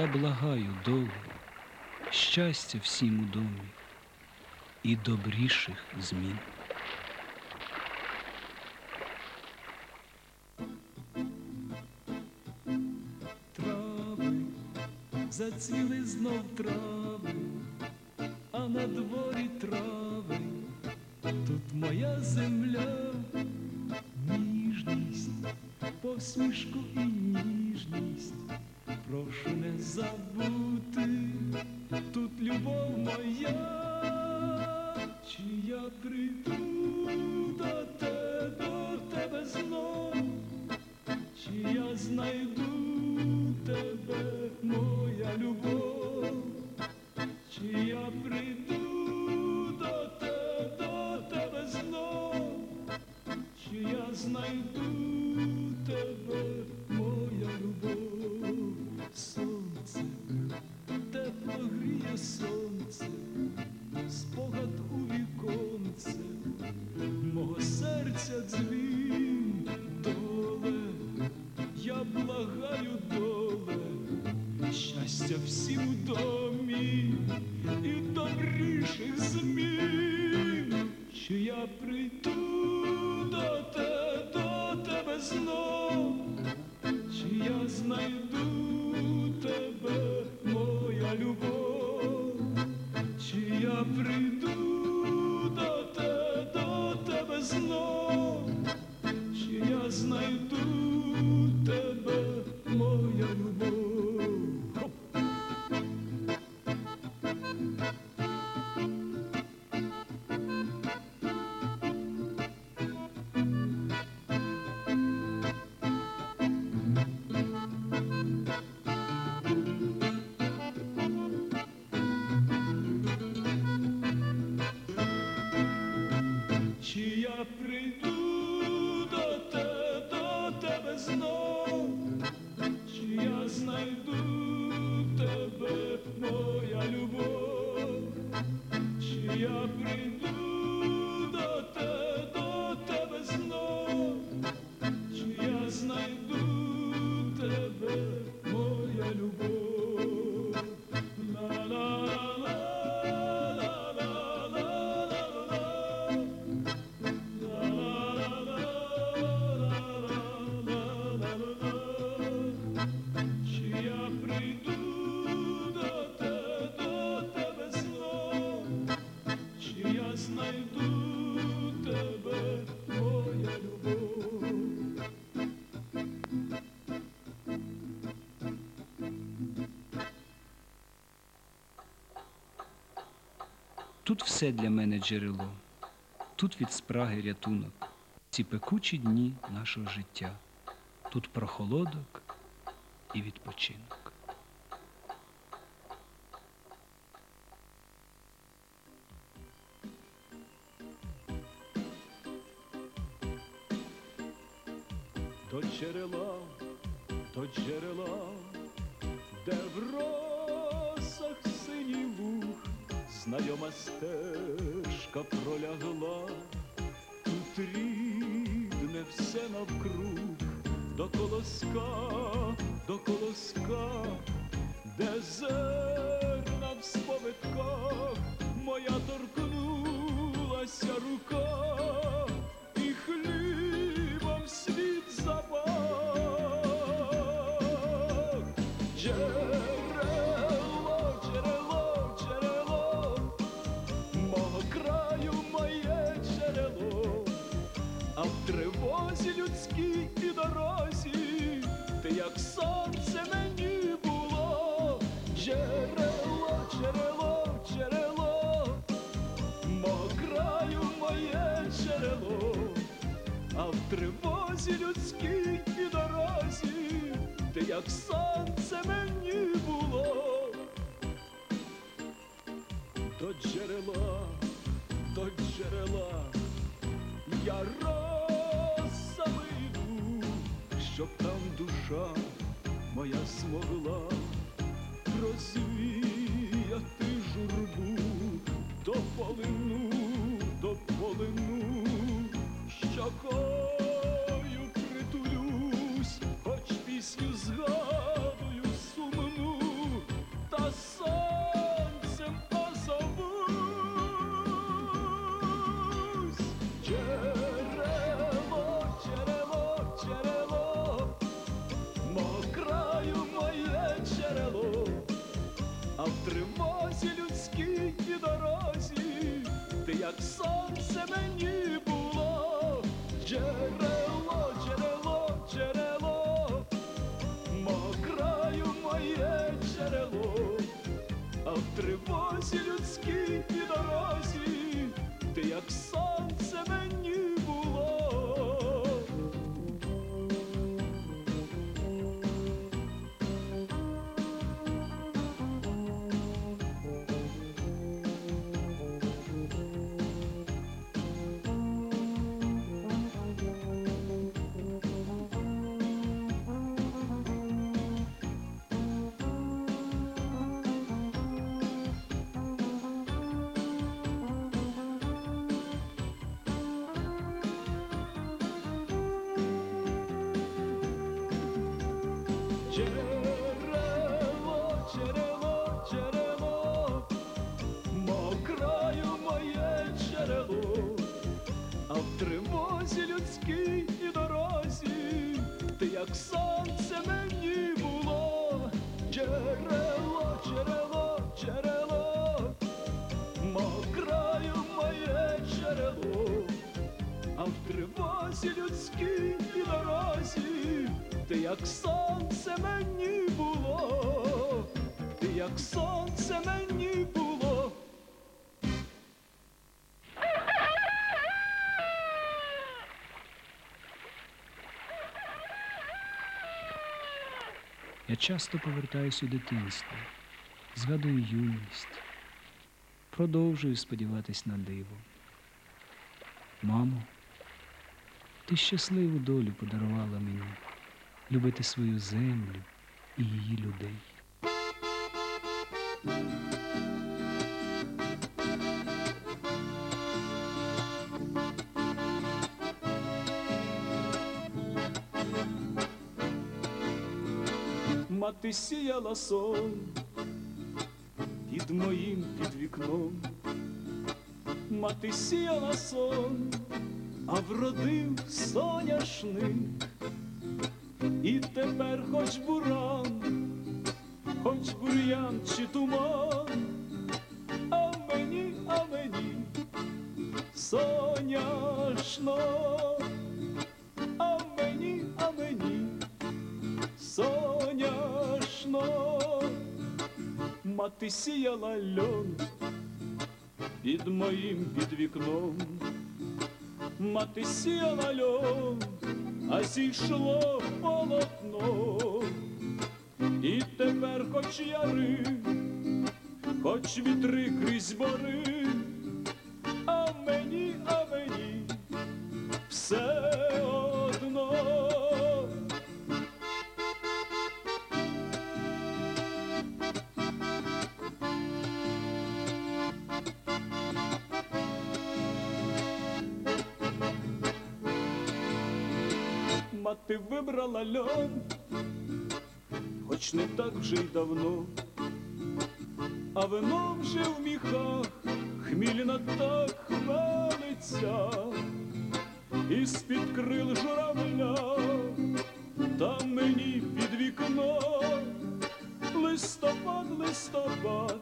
я благаю долу, щастя всім у домі і добріших змін. Зацвіли знов трав. there's no Тут все для мене джерело, тут від спраги рятунок, ці пекучі дні нашого життя, тут прохолодок і відпочинок. То джерело, то джерело, де в знайома стежка пролягла, тут рідне все навкруг, до колоска, до колоска, де зерна в сповитках, моя торкнулася рука, до полину, до полину, щокою притулюсь, хоч пісню згадую сумну, та сонцем озовусь. Джерело, джерело, джерело, мого краю моє джерело, а в тривозі людській дорозі, сонце мені було, джерело, джерело, джерело, мого краю моє джерело, а в тривозі людській як сонце мені було, джерело, джерело, джерело, мого краю моє джерело, а в тривозі людській і дорозі, ти як сонце мені було, ти як сонце мені часто повертаюсь у дитинство, згадую юність, продовжую сподіватись на диво. Мамо, ти щасливу долю подарувала мені любити свою землю і її людей. Мати сіяла сон під моїм під вікном, мати сіяла сон, а вродив соняшник, і тепер хоч буран, хоч бур'ян чи туман, а мені, а мені соняшно, мати сіяла льон під моїм під вікном, мати сіяла льон, а зійшло полотно, і тепер хоч яри, хоч вітри крізь бори, вибрала льон, хоч не так вже й давно, а вино вже в міхах, хмільна так хвалиться, і з-під крил журавля, там мені під вікном листопад, листопад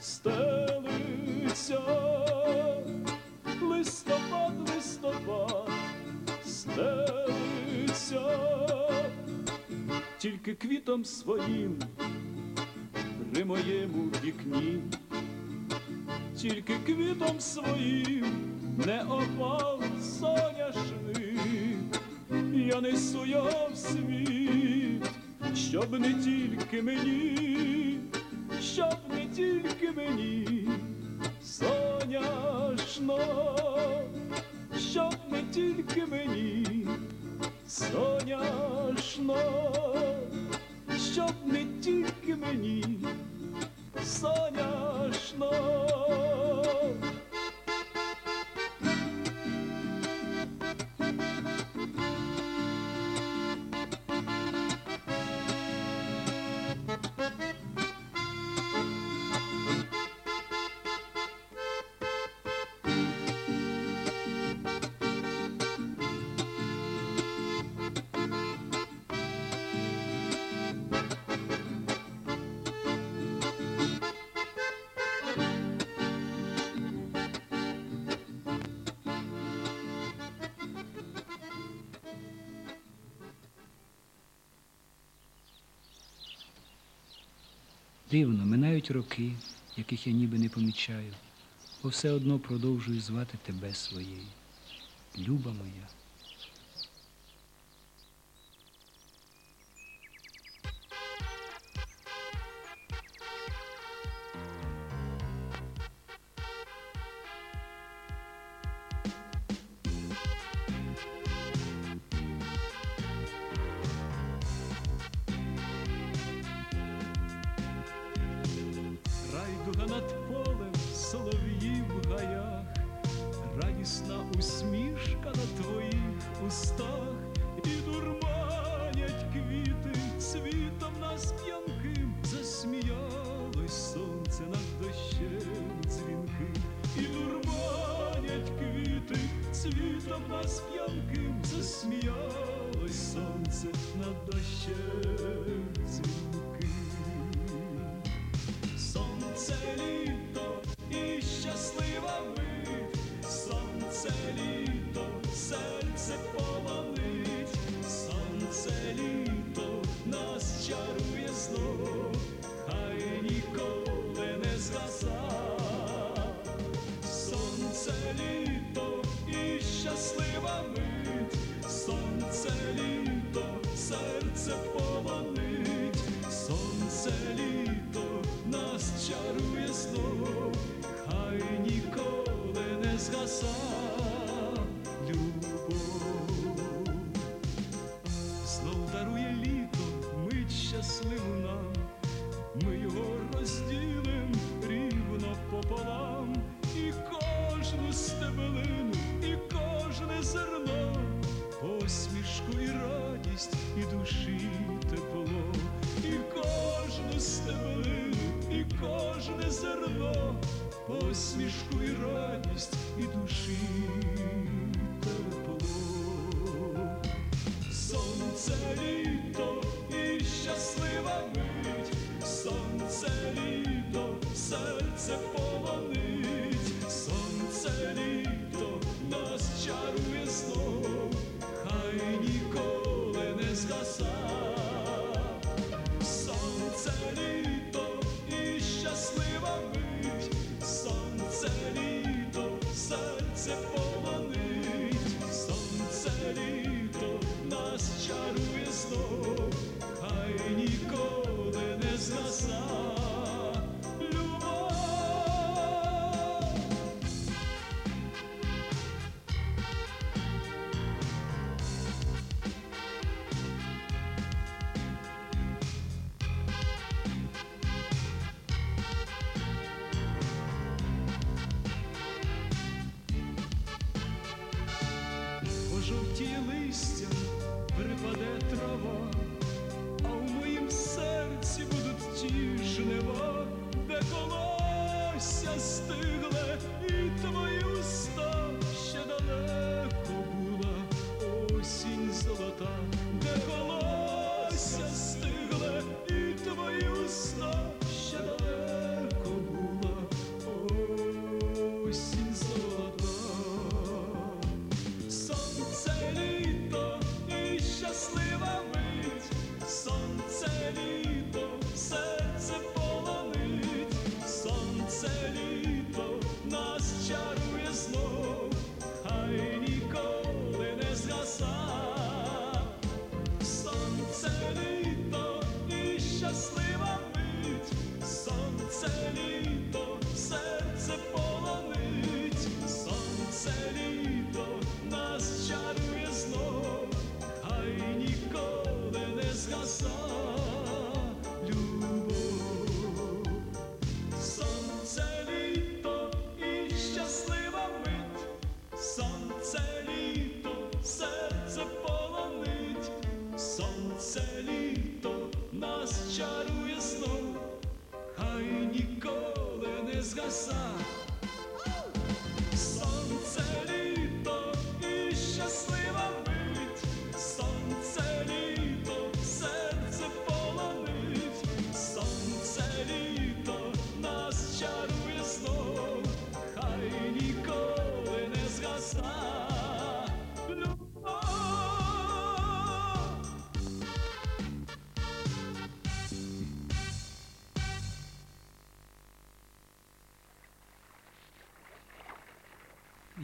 стелиться, листопад, листопад стелиться, тільки квітом своїм при моєму вікні, тільки квітом своїм не опав соняшник, я несу його в світ, щоб не тільки мені, щоб не тільки мені, соняшно, щоб не тільки мені, соняшно, щоб не тільки мені, Дивно, минають роки, яких я ніби не помічаю, бо все одно продовжую звати тебе своєю. Люба моя. Chyba z pionkiem zasmijałaś słońce nad dojściem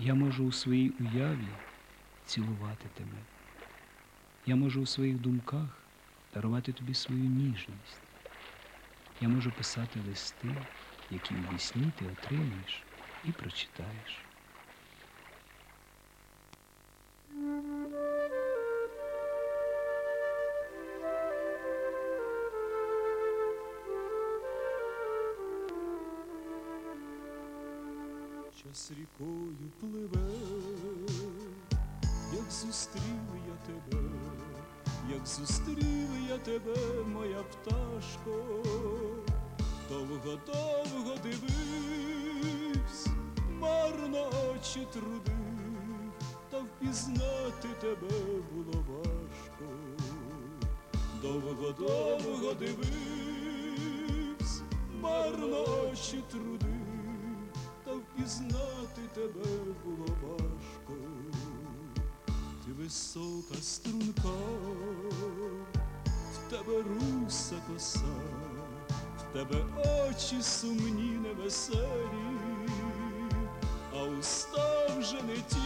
Я можу у своїй уяві цілувати тебе. Я можу у своїх думках дарувати тобі свою ніжність. Я можу писати листи, які в вісні ти отримаєш і прочитаєш. Час рікою пливе, як зустрів я тебе, як зустрів я тебе, моя пташко, довго-довго дивився, марно очі трудив, та впізнати тебе було важко, довго-довго дивився, марно очі трудив впізнати тебе було важко. Ти висока струнка, в тебе руса коса, в тебе очі сумні невеселі, а уста вже не ті,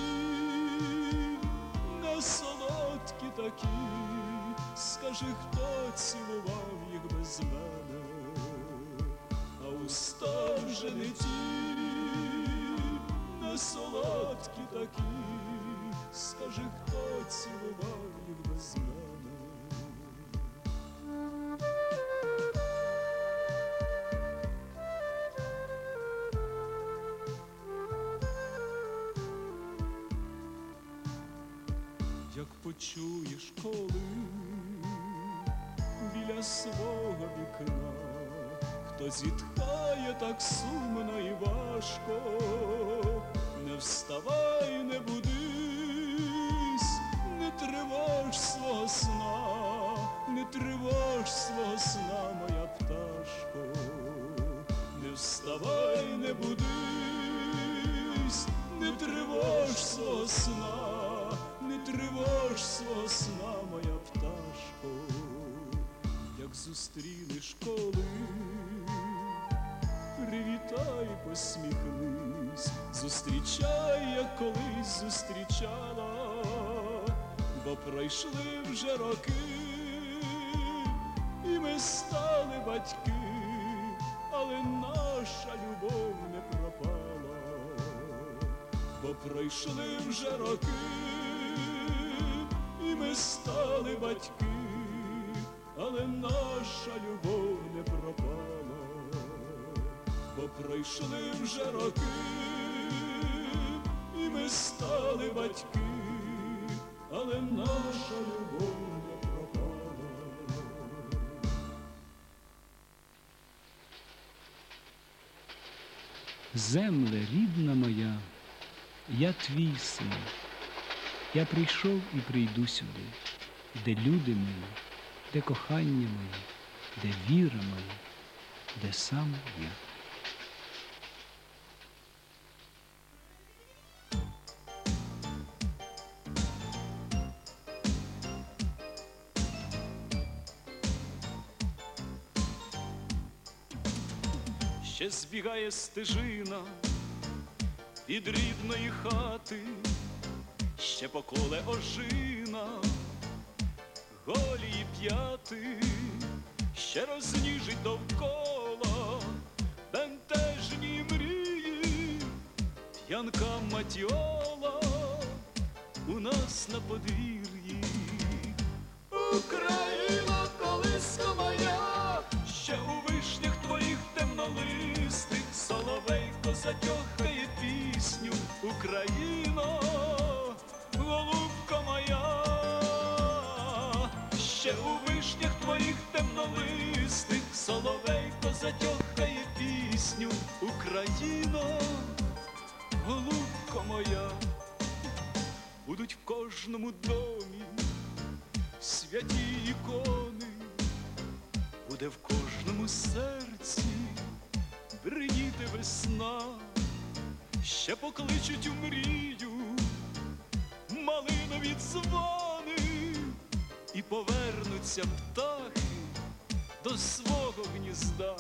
не солодкі такі. Скажи, хто цілував їх без мене? а уста вже не ті, солодкі такі, скажи, хто цілував їх без мене. Як почуєш, коли біля свого вікна, хто зітхає так сумно і важко, вставай, Як колись зустрічала, бо пройшли вже роки, і ми стали батьки, але наша любов не пропала, бо пройшли вже роки, і ми стали батьки але наша любов не пропала, бо пройшли вже роки, стали батьки, але наша любов не пропала. Земле, рідна моя, я твій син. Я прийшов і прийду сюди, де люди мої, де кохання моє, де віра моя, де сам я. Ще збігає стежина від рідної хати, ще поколе ожина, голі п'яти, ще розніжить довкола бентежні мрії, п'янка матіола у нас на подвір'ї. Україна, колиска моя, затьохкає пісню Україно, голубка моя, ще у вишнях твоїх темнолистих соловейко затьохкає пісню Україно, голубка моя, будуть в кожному домі святі ікони, буде в кожному серці бриніти весна, ще покличуть у мрію малинові дзвони, і повернуться птахи до свого гнізда.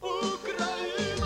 Україно,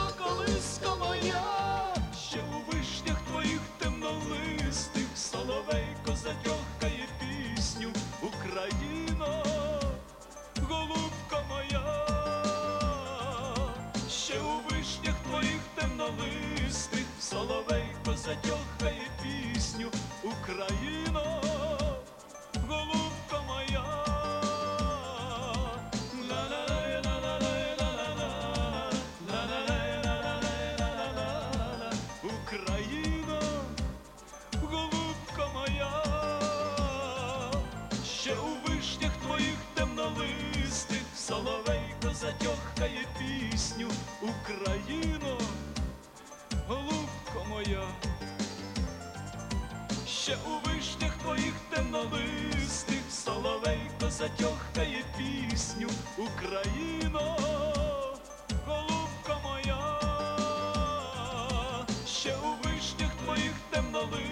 соловейко пісню Україно, голубка моя, ще у вишнях твоїх темнолистих